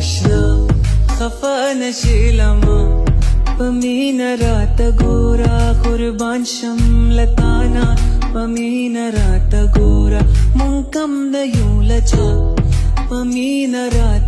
कफ न शीलम् पमीन रात गोरा कुर्बांशं लताना पमीन رات मुङ्कं न युलच मी न राता